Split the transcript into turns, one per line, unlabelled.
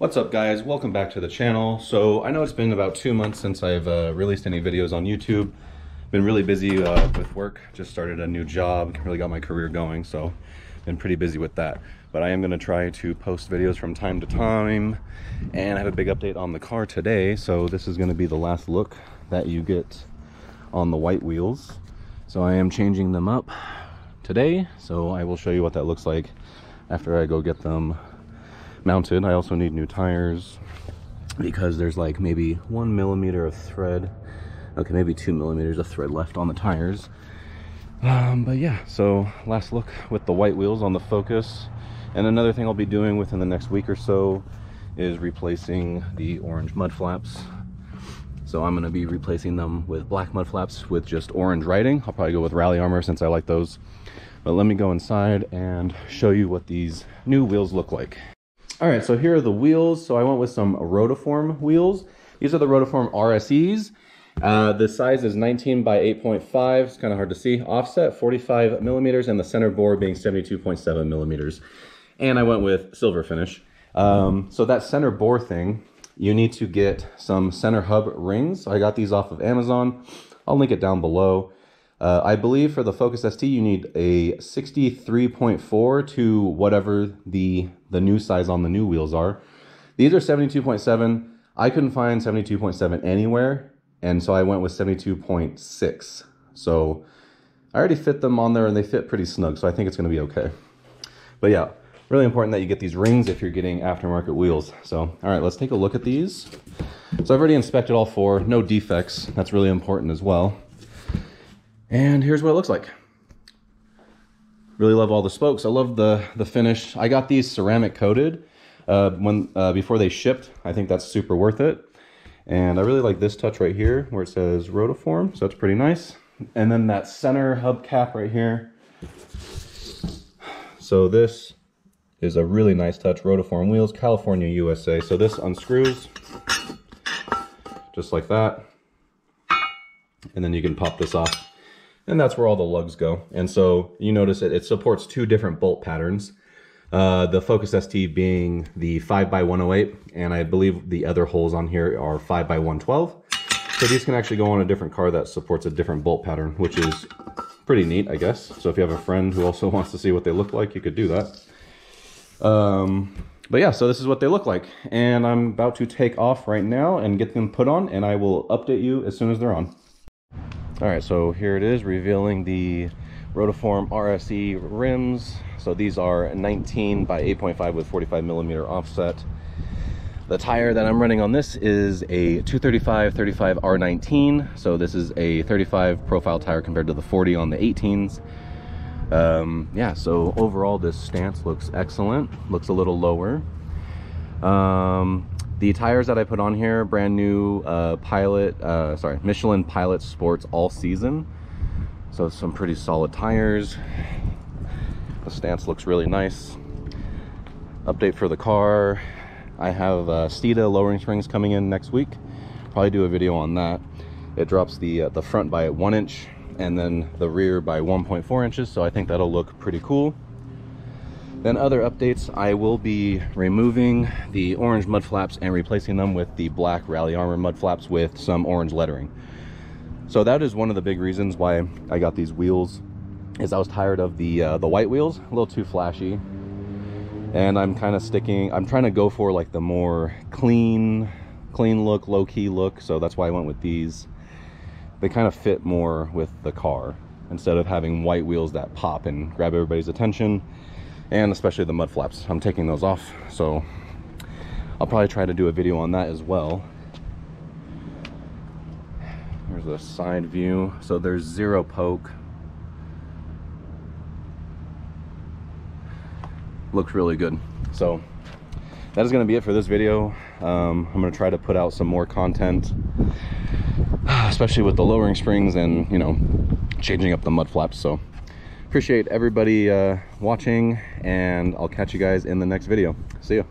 What's up guys? Welcome back to the channel. So I know it's been about two months since I've uh, released any videos on YouTube. Been really busy uh, with work, just started a new job, really got my career going, so been pretty busy with that. But I am gonna try to post videos from time to time and I have a big update on the car today. So this is gonna be the last look that you get on the white wheels. So I am changing them up today. So I will show you what that looks like after I go get them mounted. I also need new tires because there's like maybe one millimeter of thread. Okay, maybe two millimeters of thread left on the tires. Um, but yeah, so last look with the white wheels on the Focus. And another thing I'll be doing within the next week or so is replacing the orange mud flaps. So I'm gonna be replacing them with black mud flaps with just orange writing. I'll probably go with Rally Armor since I like those. But let me go inside and show you what these new wheels look like. All right, so here are the wheels. So I went with some Rotiform wheels. These are the Rotiform RSEs. Uh, the size is 19 by 8.5. It's kind of hard to see. Offset 45 millimeters and the center bore being 72.7 millimeters. And I went with silver finish. Um, so that center bore thing, you need to get some center hub rings. I got these off of Amazon. I'll link it down below. Uh, I believe for the Focus ST, you need a 63.4 to whatever the, the new size on the new wheels are. These are 72.7. I couldn't find 72.7 anywhere, and so I went with 72.6. So I already fit them on there, and they fit pretty snug, so I think it's going to be okay. But yeah, really important that you get these rings if you're getting aftermarket wheels. So, all right, let's take a look at these. So I've already inspected all four, no defects. That's really important as well. And here's what it looks like. Really love all the spokes. I love the, the finish. I got these ceramic coated uh, when uh, before they shipped. I think that's super worth it. And I really like this touch right here where it says Rotiform, so that's pretty nice. And then that center hub cap right here. So this is a really nice touch, Rotiform wheels, California, USA. So this unscrews just like that. And then you can pop this off and that's where all the lugs go. And so you notice it, it supports two different bolt patterns. Uh, the Focus ST being the 5x108, and I believe the other holes on here are 5x112. So these can actually go on a different car that supports a different bolt pattern, which is pretty neat, I guess. So if you have a friend who also wants to see what they look like, you could do that. Um, but yeah, so this is what they look like. And I'm about to take off right now and get them put on, and I will update you as soon as they're on. All right, so here it is, revealing the Rotiform RSE rims. So these are 19 by 8.5 with 45 millimeter offset. The tire that I'm running on this is a 235 35 R19. So this is a 35 profile tire compared to the 40 on the 18s. Um, yeah, so overall this stance looks excellent. Looks a little lower. Um, the tires that I put on here, brand new uh, Pilot, uh, sorry, Michelin Pilot Sports all season. So some pretty solid tires. The stance looks really nice. Update for the car. I have uh, Steeda lowering springs coming in next week. Probably do a video on that. It drops the, uh, the front by one inch and then the rear by 1.4 inches. So I think that'll look pretty cool. Then other updates, I will be removing the orange mud flaps and replacing them with the black Rally Armor mud flaps with some orange lettering. So that is one of the big reasons why I got these wheels is I was tired of the uh, the white wheels, a little too flashy. And I'm kind of sticking, I'm trying to go for like the more clean, clean look, low key look. So that's why I went with these. They kind of fit more with the car instead of having white wheels that pop and grab everybody's attention and especially the mud flaps. I'm taking those off, so I'll probably try to do a video on that as well. There's a side view. So there's zero poke. Looks really good. So that is going to be it for this video. Um, I'm going to try to put out some more content, especially with the lowering springs and, you know, changing up the mud flaps. So appreciate everybody uh, watching and I'll catch you guys in the next video. See ya.